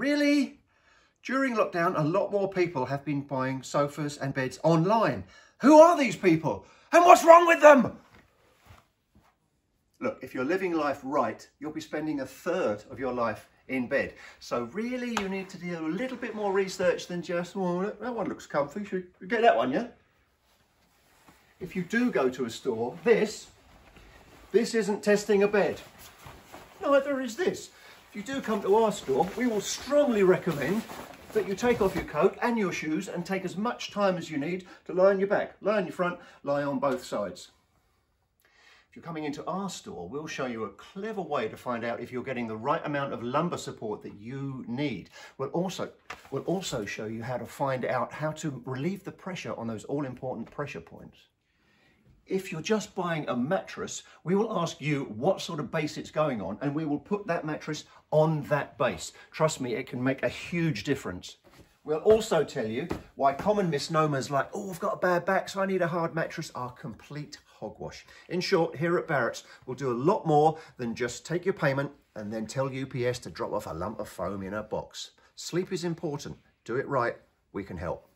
Really? During lockdown, a lot more people have been buying sofas and beds online. Who are these people? And what's wrong with them? Look, if you're living life right, you'll be spending a third of your life in bed. So really you need to do a little bit more research than just, oh, well, that one looks comfy, should we get that one, yeah? If you do go to a store, this, this isn't testing a bed. Neither is this. If you do come to our store, we will strongly recommend that you take off your coat and your shoes and take as much time as you need to lie on your back, lie on your front, lie on both sides. If you're coming into our store, we'll show you a clever way to find out if you're getting the right amount of lumbar support that you need. We'll also, we'll also show you how to find out how to relieve the pressure on those all-important pressure points. If you're just buying a mattress, we will ask you what sort of base it's going on and we will put that mattress on that base. Trust me, it can make a huge difference. We'll also tell you why common misnomers like, oh, I've got a bad back, so I need a hard mattress are complete hogwash. In short, here at Barrett's, we'll do a lot more than just take your payment and then tell UPS to drop off a lump of foam in a box. Sleep is important. Do it right. We can help.